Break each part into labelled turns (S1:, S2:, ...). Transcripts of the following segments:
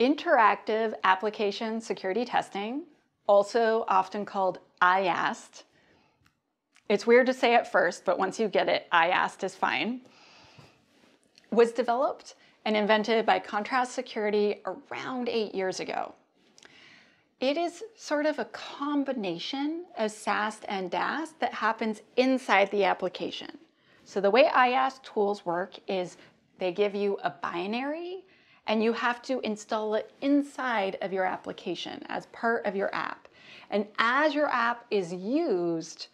S1: Interactive Application Security Testing, also often called IAST. It's weird to say at first, but once you get it, IAST is fine. Was developed and invented by Contrast Security around eight years ago. It is sort of a combination of SAST and DAST that happens inside the application. So the way IAST tools work is they give you a binary and you have to install it inside of your application as part of your app. And as your app is used,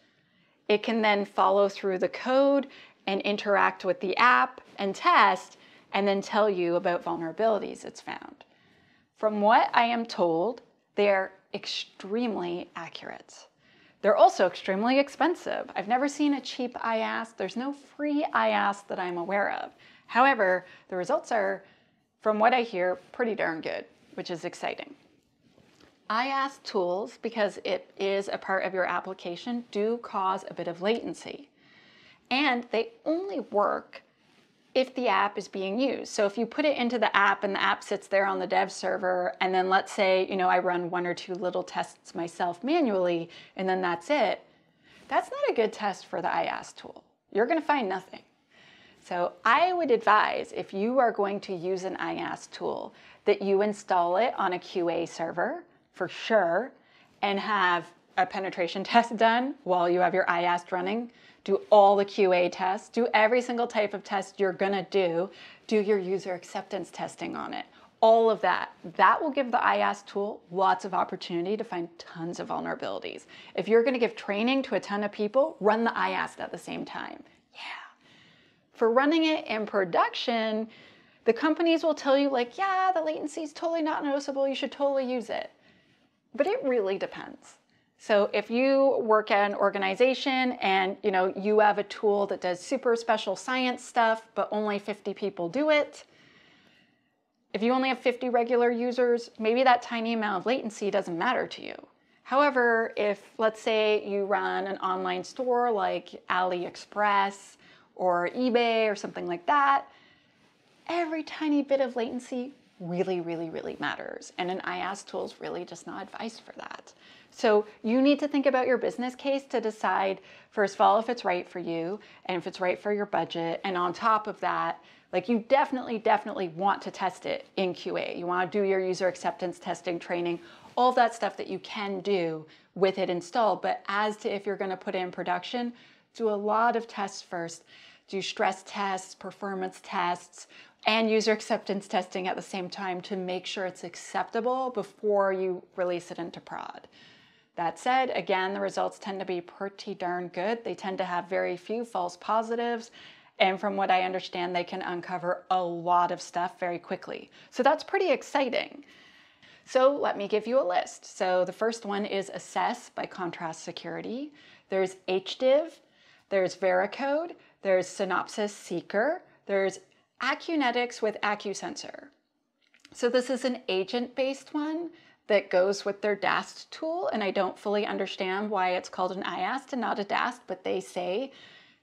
S1: it can then follow through the code and interact with the app and test and then tell you about vulnerabilities it's found. From what I am told, they're extremely accurate. They're also extremely expensive. I've never seen a cheap IAST. There's no free IAST that I'm aware of. However, the results are, from what I hear, pretty darn good, which is exciting. IAST tools, because it is a part of your application, do cause a bit of latency. And they only work if the app is being used. So if you put it into the app and the app sits there on the dev server, and then let's say, you know, I run one or two little tests myself manually, and then that's it, that's not a good test for the IAST tool. You're gonna find nothing. So I would advise if you are going to use an IAST tool that you install it on a QA server for sure and have a penetration test done while you have your IAST running do all the QA tests, do every single type of test you're gonna do, do your user acceptance testing on it. All of that. That will give the IAST tool lots of opportunity to find tons of vulnerabilities. If you're gonna give training to a ton of people, run the IAST at the same time. Yeah. For running it in production, the companies will tell you like, yeah, the latency is totally not noticeable, you should totally use it. But it really depends. So if you work at an organization and you know you have a tool that does super special science stuff, but only 50 people do it, if you only have 50 regular users, maybe that tiny amount of latency doesn't matter to you. However, if let's say you run an online store like AliExpress or eBay or something like that, every tiny bit of latency really, really, really matters. And an IAST tool is really just not advised for that. So you need to think about your business case to decide, first of all, if it's right for you and if it's right for your budget. And on top of that, like you definitely, definitely want to test it in QA. You want to do your user acceptance testing training, all that stuff that you can do with it installed. But as to if you're going to put it in production, do a lot of tests first. Do stress tests, performance tests, and user acceptance testing at the same time to make sure it's acceptable before you release it into prod. That said, again, the results tend to be pretty darn good. They tend to have very few false positives. And from what I understand, they can uncover a lot of stuff very quickly. So that's pretty exciting. So let me give you a list. So the first one is Assess by Contrast Security. There's HDIV, there's Veracode, there's Synopsys Seeker, there's Acunetix with AcuSensor. So this is an agent-based one that goes with their DAST tool, and I don't fully understand why it's called an IAST and not a DAST, but they say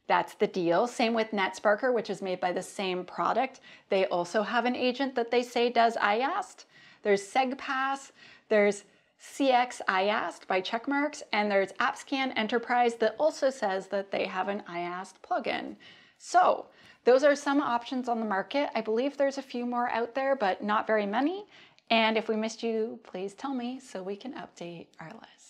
S1: that's the deal. Same with NetSparker, which is made by the same product. They also have an agent that they say does IAST. There's SegPass, there's CX IAST by Checkmarx, and there's AppScan Enterprise that also says that they have an IAST plugin. So those are some options on the market. I believe there's a few more out there, but not very many. And if we missed you, please tell me so we can update our list.